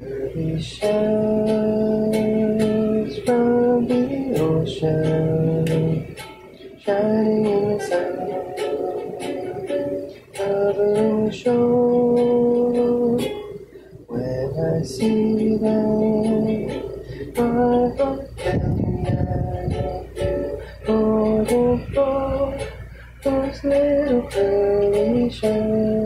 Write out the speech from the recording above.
Early shines from the ocean, shining in the sun, covering the shore. When I see them, my heart can for the fall, those little pearly shines.